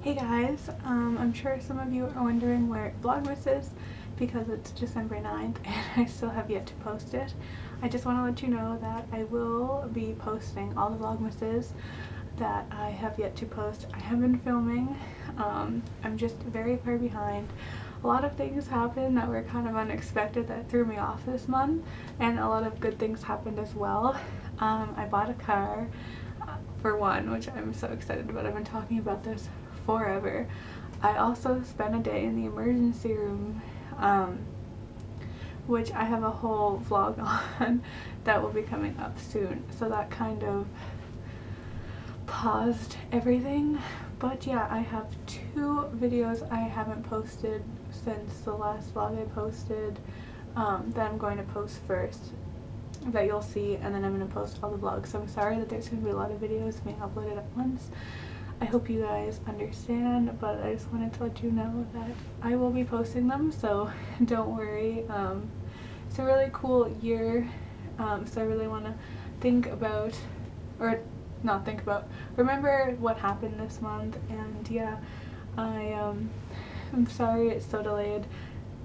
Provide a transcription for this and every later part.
Hey guys, um, I'm sure some of you are wondering where Vlogmas is because it's December 9th and I still have yet to post it. I just want to let you know that I will be posting all the Vlogmases that I have yet to post. I have been filming. Um, I'm just very far behind. A lot of things happened that were kind of unexpected that threw me off this month and a lot of good things happened as well. Um, I bought a car uh, for one, which I'm so excited about. I've been talking about this forever. I also spent a day in the emergency room, um, which I have a whole vlog on that will be coming up soon. So that kind of paused everything. But yeah, I have two videos I haven't posted since the last vlog I posted um, that I'm going to post first that you'll see and then I'm going to post all the vlogs. So I'm sorry that there's going to be a lot of videos being uploaded at once. I hope you guys understand, but I just wanted to let you know that I will be posting them, so don't worry. Um, it's a really cool year, um, so I really want to think about, or not think about, remember what happened this month, and yeah, I, um, I'm sorry it's so delayed.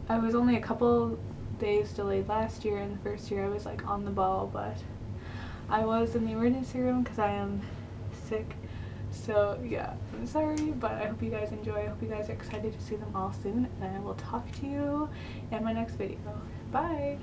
I was only a couple days delayed last year, and the first year I was like on the ball, but I was in the emergency room because I am sick so yeah, I'm sorry, but I hope you guys enjoy. I hope you guys are excited to see them all soon, and I will talk to you in my next video. Bye!